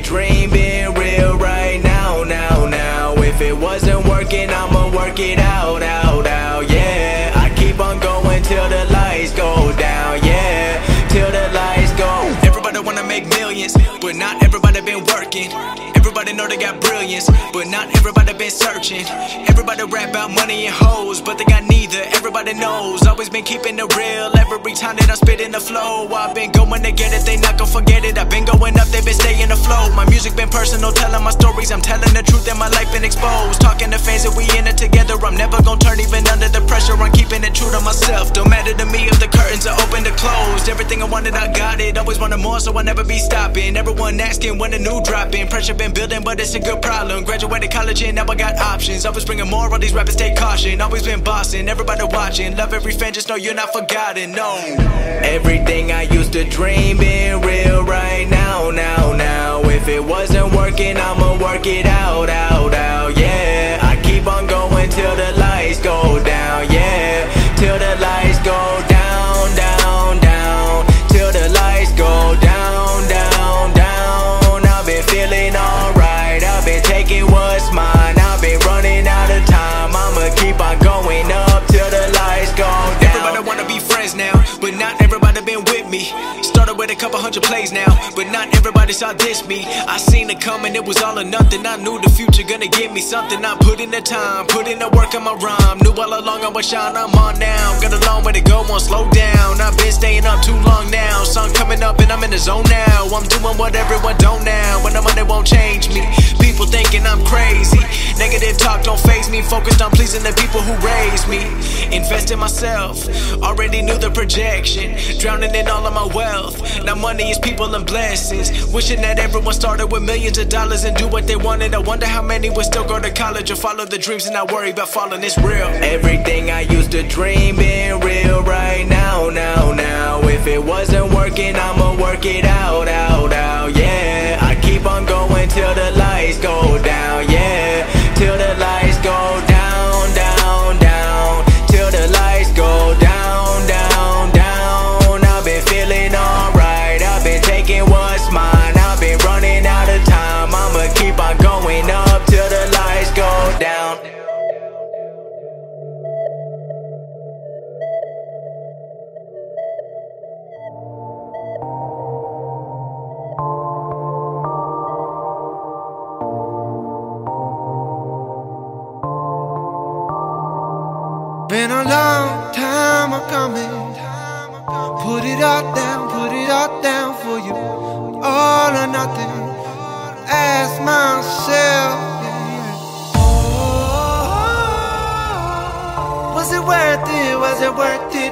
I dream Everybody know they got brilliance, but not everybody been searching. Everybody rap about money and hoes, but they got neither. Everybody knows, always been keeping it real. Every time that I'm spitting the flow, I've been going to get it, they not gonna forget it. I've been going up, they been staying afloat. My music been personal, telling my stories. I'm telling the truth, and my life been exposed. Talking to fans that we in it together. I'm never gonna turn, even under the pressure. I'm keeping it true to myself. Don't matter to me if the curtains are open or closed. Everything I wanted, I got it. Always wanted more, so I never be stopping. Everyone asking when the new dropping. Pressure been building, but it's a good problem. Graduated college and now I got options. Always bringing more, all these rappers take caution. Always been bossing, everybody watching. Love every fan, just know you're not forgotten. No. Everything I used to dream being real right now, now, now. If it wasn't working, I'ma work it out, out, out, 100 plays now, but not everybody saw this me. I seen it coming, it was all or nothing. I knew the future gonna give me something. I put in the time, put in the work on my rhyme. Knew all along I was shine, I'm on now. Got a long way to go, won't slow down. I've been staying up too long now. Sun coming up and I'm in the zone now. I'm doing what everyone don't now. When the money won't change me. People thinking I'm crazy. Negative talk don't phase me. Focused on pleasing the people who raised me. Invest in myself. Already knew the projection. Drowning in all of my wealth. Now money is people and blessings. Wishing that everyone started with millions of dollars and do what they wanted. I wonder how many would still go to college or follow the dreams and not worry about falling. It's real. Everything I used to dream being real right now, now, now. If it wasn't working, I'ma work it out, coming. Put it all down, put it all down for you. All or nothing. Ask myself. Oh, was it worth it? Was it worth it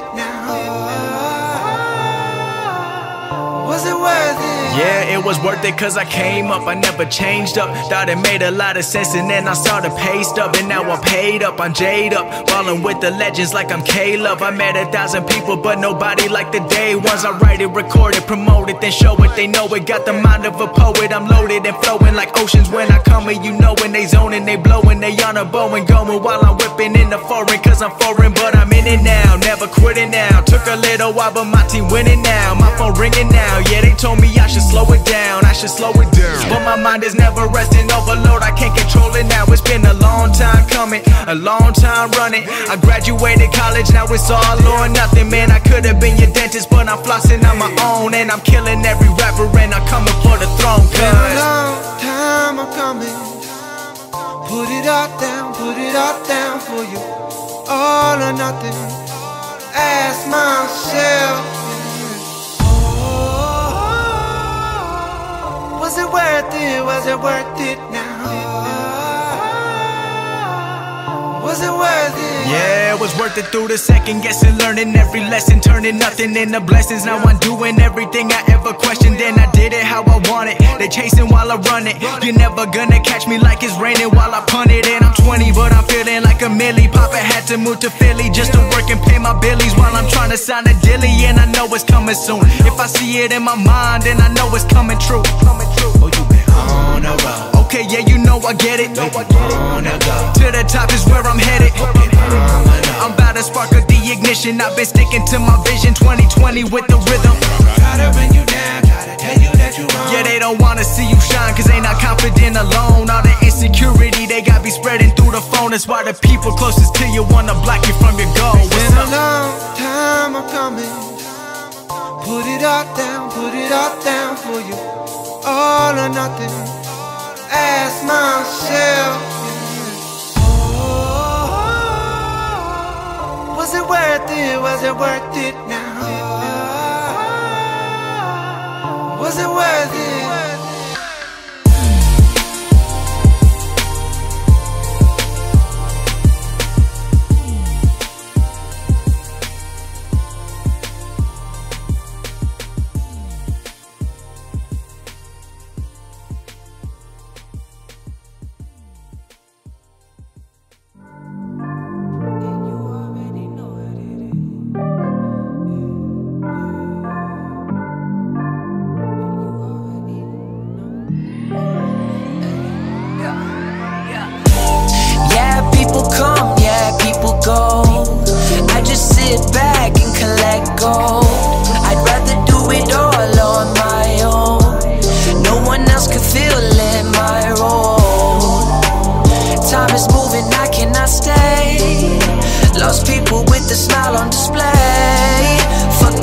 Yeah, it was worth it cause I came up, I never changed up. Thought it made a lot of sense and then I the pay stub. And now I'm paid up, I'm jade up. Ballin' with the legends like I'm Caleb. I met a thousand people, but nobody like the day ones. I write it, record it, promote it, then show it. They know it. Got the mind of a poet, I'm loaded and flowing like oceans when I come in. You know when they zoning, they blowing, they on a bow and going while I'm whipping in the foreign. Cause I'm foreign, but I'm in it now. Never quitting now. Took a little while, but my team winning now. My phone ringing now. Yeah, they told me I should slow it down. I should slow it down. But my mind is never resting overload. I can't control it now. It's been a long time coming, a long time running. I graduated college, now it's all or nothing. Man, I could have been your dentist, but I'm flossing on my own. And I'm killing every rapper, and I'm coming for the throne. Been a long time a coming. Put it all down, put it all down for you. All or nothing. Ask myself. It worth it? Was it worth it now? Was it worth it? Yeah, it was worth it through the second guessing, learning every lesson, turning nothing into blessings. Now I'm doing everything I ever questioned, and I did it how I want it. They chasing while I run it. You're never gonna catch me like it's raining while I punt it. And I'm 20, but I'm feeling like a millie. Papa had to move to Philly just to work and pay my billies while I'm trying to sign a dilly, and I know it's coming soon. If I see it in my mind, then I know it's coming true. Coming. Oh, you been on the road. Okay, yeah, you know I get it. On the go. To the top is where I'm headed. I'm about to spark up the ignition. I've been sticking to my vision 2020 with the rhythm. To bring you down, try to tell you that you wrong. Yeah, they don't wanna see you shine, cause they not confident alone. All the insecurity they got be spreading through the phone. That's why the people closest to you wanna block you from your goal. What's Been a long time a coming. Put it all down, put it all down for you. All or nothing. Ask myself. oh, Was it worth it? Was it worth it now? Was it worth it?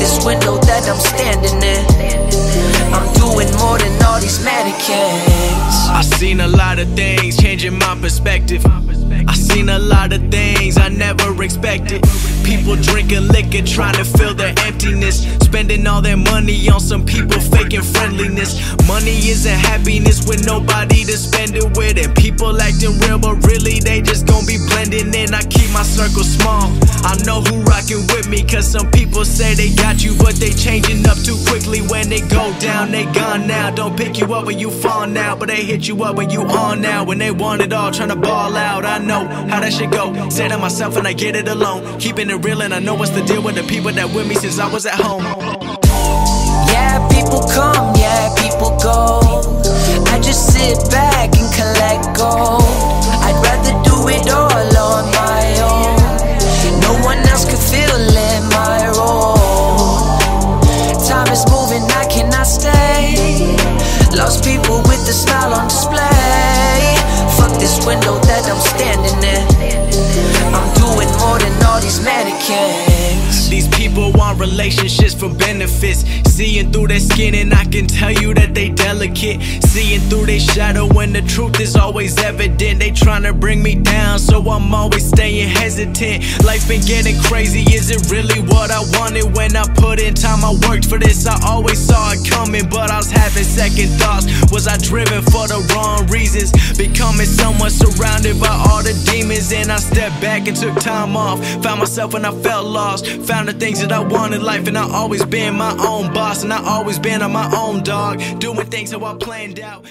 This window that I'm standing in. I'm doing more than all these mannequins. I seen a lot of things changing my perspective. I seen a lot of things I never expected. People drinking liquor, trying to fill their emptiness. Spending all their money on some people faking friendliness. Money isn't happiness with nobody to spend it with. And people acting real, but really they just gon' be blending in. I keep my circle small. I know who rockin' with me, cause some people say they got you, but they changing up too quickly. When they go down, they gone now. Don't pick you up when you fall now, but they hit you up when you on now. When they want it all, tryna ball out. I know how that shit go. Say to myself and I get it alone. Keeping it real and I know what's the deal with the people that with me since I was at home. Relationships for benefits. Seeing through their skin, and I can tell you that they delicate. Seeing through their shadow when the truth is always evident. They trying to bring me down, so I'm always staying hesitant. Life's been getting crazy. Is it really what I wanted? When I put in time, I worked for this. I always saw it coming, but I was having second thoughts. Was I driven for the wrong reasons? Becoming someone surrounded by all the demons, and I stepped back and took time off. Found myself when I felt lost. Found the things that I want in life, and I always been my own boss, and I always been on my own dog. Doing things how I planned out.